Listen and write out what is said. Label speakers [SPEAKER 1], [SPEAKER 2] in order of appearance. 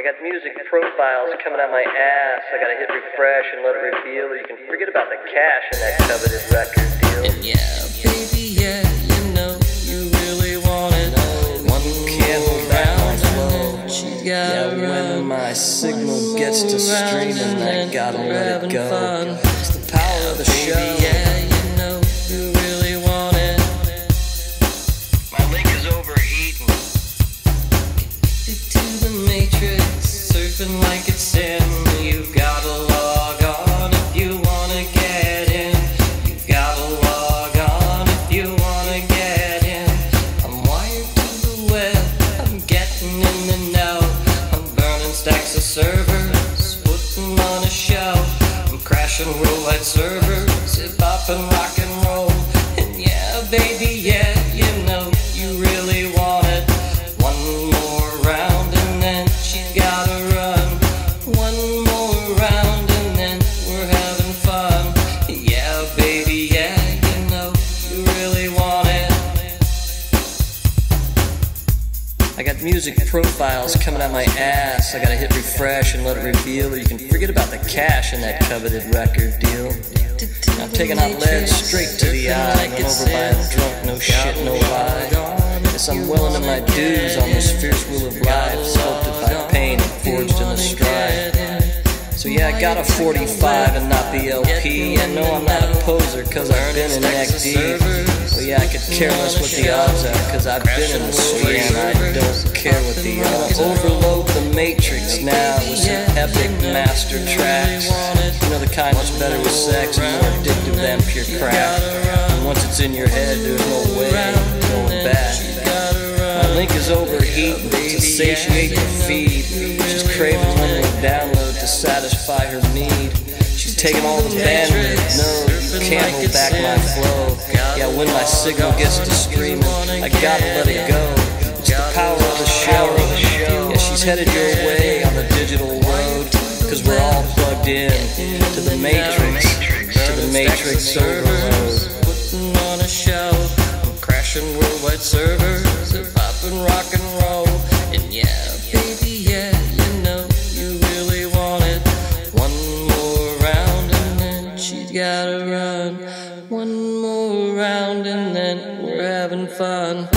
[SPEAKER 1] I got music profiles coming out my ass. I gotta hit refresh and let it reveal. You can forget about the cash in that coveted record deal. And
[SPEAKER 2] yeah, baby, yeah, you know you really want it.
[SPEAKER 1] One back my flow.
[SPEAKER 2] She got Yeah, when my signal gets to streaming, I gotta let it go. Like it's sin. You've gotta log on if you wanna get in. You've gotta log on if you wanna get in. I'm wired to the web, I'm getting in the know. I'm burning stacks of servers, putting on a show. I'm crashing worldwide servers, hip hop and rock and roll. And yeah, baby, yeah,
[SPEAKER 1] I got music profiles coming out my ass. I gotta hit refresh and let it reveal. Or you can forget about the cash in that coveted record deal.
[SPEAKER 2] I'm taking out lead straight to the eye. Run over by a drunk, no shit, no lie. Yes, I'm well into my dues on this fierce wheel of life,
[SPEAKER 1] got a 45 and not the LP. I know I'm not a poser cause I've been in neck deep. But yeah, I could care less what the odds are cause I've been in the street and I don't care what the odds are. Overload the matrix now with some epic master tracks. You know the kind that's better with sex and more addictive than pure crack. And once it's in your head, there's no way going back.
[SPEAKER 2] My link is overheating to satiate the feed. She's craving one more
[SPEAKER 1] download satisfy her need. She's taking all the bandwidth. No, you can't hold back my flow. Yeah, when my signal gets to screaming, I gotta let it go. It's the power of the show.
[SPEAKER 2] Yeah, she's headed your way on the digital road. Cause we're all plugged in to the matrix, to the matrix overload. Putting on a show, crashing worldwide servers, hip hop and rock and roll, and yeah. gotta run. One more round and then we're having fun.